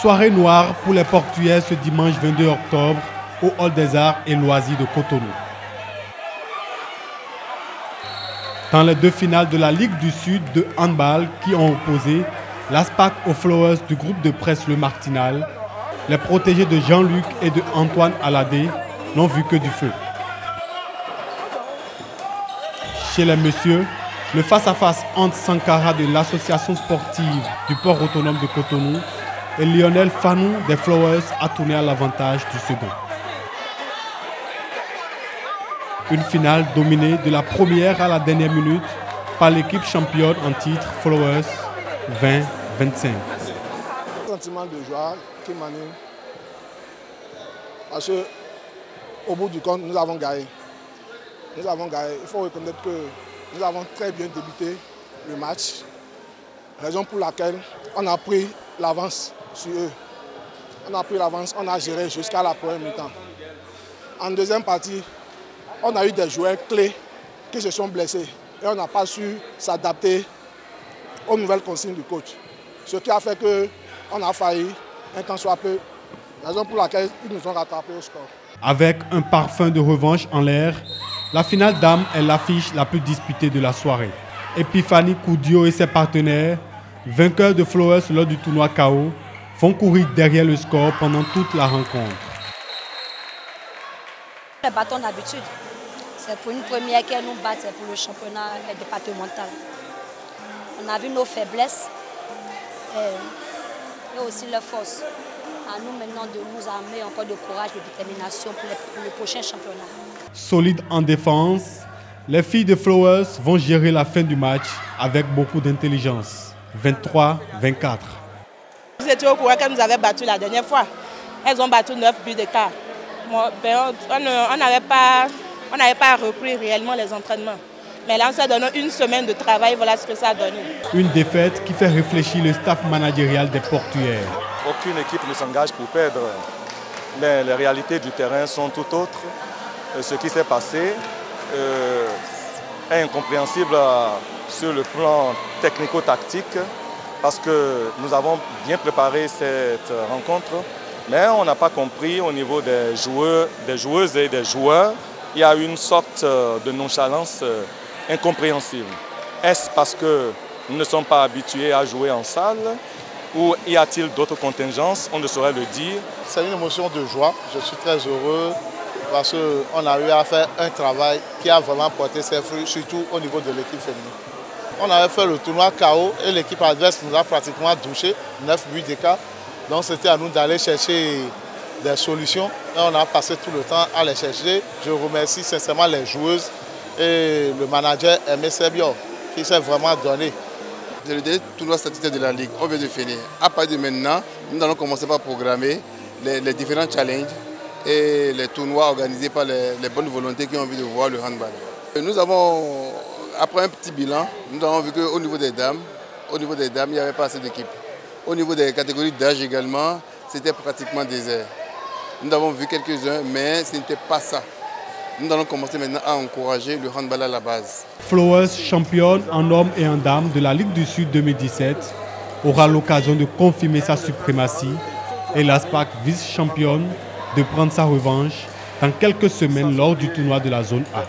Soirée noire pour les Portugais ce dimanche 22 octobre au Hall des Arts et Loisirs de Cotonou. Dans les deux finales de la Ligue du Sud de handball qui ont opposé l'ASPAC aux Flowers du groupe de presse Le Martinal, les protégés de Jean-Luc et de Antoine Aladé n'ont vu que du feu. Chez les messieurs, le face-à-face entre Sankara de l'association sportive du port autonome de Cotonou et Lionel Fanou des Flowers a tourné à l'avantage du second. Une finale dominée de la première à la dernière minute par l'équipe championne en titre Flowers 20-25. Sentiment de joie qui m'anime. Parce qu'au bout du compte, nous avons gagné. Nous avons gagné. Il faut reconnaître que nous avons très bien débuté le match. Raison pour laquelle on a pris l'avance sur eux. On a pris l'avance, on a géré jusqu'à la première mi-temps. En deuxième partie, on a eu des joueurs clés qui se sont blessés et on n'a pas su s'adapter aux nouvelles consignes du coach. Ce qui a fait qu'on a failli, un temps soit peu, raison pour laquelle ils nous ont rattrapés au score. Avec un parfum de revanche en l'air, la finale d'âme est l'affiche la plus disputée de la soirée. Epiphanie Koudio et ses partenaires, vainqueurs de Flowers lors du tournoi KO, vont courir derrière le score pendant toute la rencontre. Les bâtons d'habitude, c'est pour une première qu'elle nous bat, c'est pour le championnat départemental. On a vu nos faiblesses et, aussi leurs forces. À nous maintenant de nous amener encore de courage, de détermination pour, pour le prochain championnat. Solides en défense, les filles de Flowers vont gérer la fin du match avec beaucoup d'intelligence. 23-24. Vous étiez au courant qu'elles nous avaient battu la dernière fois. Elles ont battu 9 buts d'écart. Ben, on n'avait pas, pas repris réellement les entraînements. Mais là, ça donne une semaine de travail, voilà ce que ça a donné. Une défaite qui fait réfléchir le staff managérial des portuaires. Aucune équipe ne s'engage pour perdre. Les, les, réalités du terrain sont tout autres. Euh, ce qui s'est passé euh, incompréhensible sur le plan technico-tactique parce que nous avons bien préparé cette rencontre, mais on n'a pas compris au niveau des joueurs, des joueuses et des joueurs, il y a une sorte de nonchalance incompréhensible. Est-ce parce que nous ne sommes pas habitués à jouer en salle ou y a-t-il d'autres contingences? On ne saurait le dire. C'est une émotion de joie. Je suis très heureux parce qu'on a eu à faire un travail qui a vraiment porté ses fruits, surtout au niveau de l'équipe féminine. On avait fait le tournoi KO et l'équipe adverse nous a pratiquement douché, 9 buts d'écart. Donc c'était à nous d'aller chercher des solutions et on a passé tout le temps à les chercher. Je remercie sincèrement les joueuses et le manager Aimé Sebio qui s'est vraiment donné. C'est le tournoi statutaire de la Ligue, on vient de finir. À partir de maintenant, nous allons commencer par programmer les différents challenges et les tournois organisés par les, bonnes volontés qui ont envie de voir le handball. Nous avons, après un petit bilan, nous avons vu qu'au niveau des dames, au niveau des dames, il n'y avait pas assez d'équipes. Au niveau des catégories d'âge également, c'était pratiquement désert. Nous avons vu quelques-uns, mais ce n'était pas ça. Nous allons commencer maintenant à encourager le handball à la base. Flowers, championne en hommes et en dames de la Ligue du Sud 2017, aura l'occasion de confirmer sa suprématie et l'ASPAC vice-championne de prendre sa revanche dans quelques semaines lors du tournoi de la zone A.